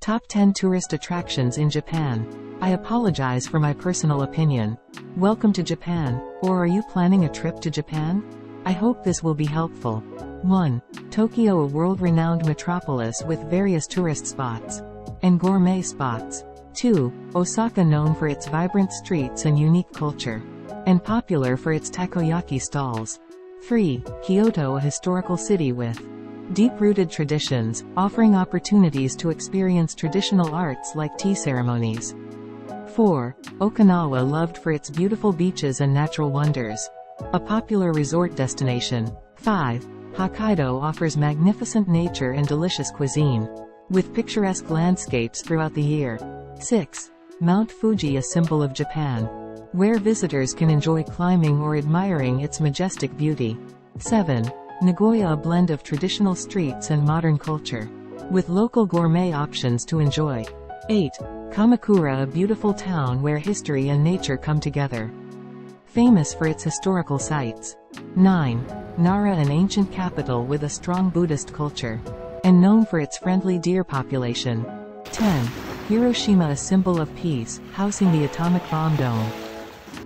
Top 10 Tourist Attractions in Japan. I apologize for my personal opinion. Welcome to Japan, or are you planning a trip to Japan? I hope this will be helpful. 1. Tokyo a world-renowned metropolis with various tourist spots and gourmet spots. 2. Osaka known for its vibrant streets and unique culture and popular for its takoyaki stalls. 3. Kyoto a historical city with deep-rooted traditions, offering opportunities to experience traditional arts like tea ceremonies. 4. Okinawa loved for its beautiful beaches and natural wonders. A popular resort destination. 5. Hokkaido offers magnificent nature and delicious cuisine, with picturesque landscapes throughout the year. 6. Mount Fuji a symbol of Japan, where visitors can enjoy climbing or admiring its majestic beauty. 7. Nagoya a blend of traditional streets and modern culture, with local gourmet options to enjoy. 8. Kamakura a beautiful town where history and nature come together. Famous for its historical sites. 9. Nara an ancient capital with a strong Buddhist culture, and known for its friendly deer population. 10. Hiroshima a symbol of peace, housing the atomic bomb dome.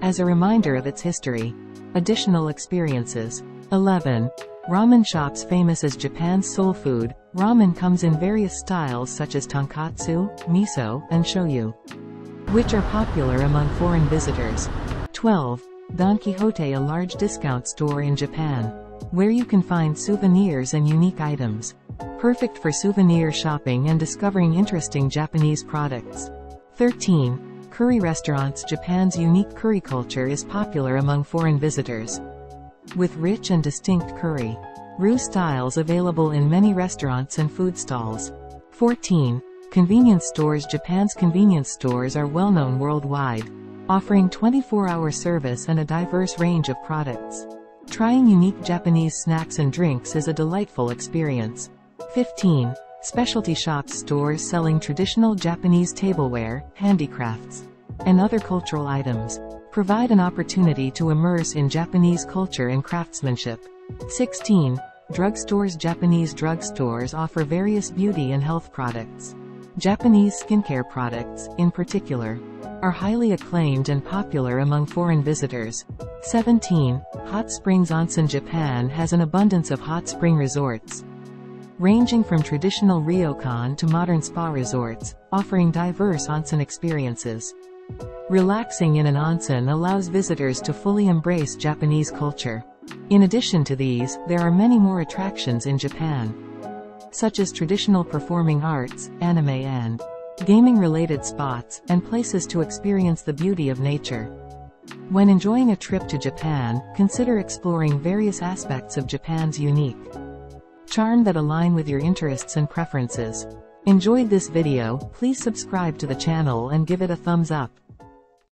As a reminder of its history. Additional experiences. 11. Ramen shops famous as Japan's soul food, ramen comes in various styles such as tonkotsu, miso, and shoyu, which are popular among foreign visitors. 12. Don Quijote a large discount store in Japan, where you can find souvenirs and unique items. Perfect for souvenir shopping and discovering interesting Japanese products. 13. Curry restaurants Japan's unique curry culture is popular among foreign visitors with rich and distinct curry. Roux styles available in many restaurants and food stalls. 14. Convenience stores Japan's convenience stores are well known worldwide, offering 24-hour service and a diverse range of products. Trying unique Japanese snacks and drinks is a delightful experience. 15. Specialty shops stores selling traditional Japanese tableware, handicrafts, and other cultural items provide an opportunity to immerse in Japanese culture and craftsmanship. 16. Drugstores Japanese drugstores offer various beauty and health products. Japanese skincare products, in particular, are highly acclaimed and popular among foreign visitors. 17. Hot Springs Onsen Japan has an abundance of hot spring resorts, ranging from traditional ryokan to modern spa resorts, offering diverse onsen experiences. Relaxing in an onsen allows visitors to fully embrace Japanese culture. In addition to these, there are many more attractions in Japan, such as traditional performing arts, anime and gaming-related spots, and places to experience the beauty of nature. When enjoying a trip to Japan, consider exploring various aspects of Japan's unique charm that align with your interests and preferences. Enjoyed this video, please subscribe to the channel and give it a thumbs up.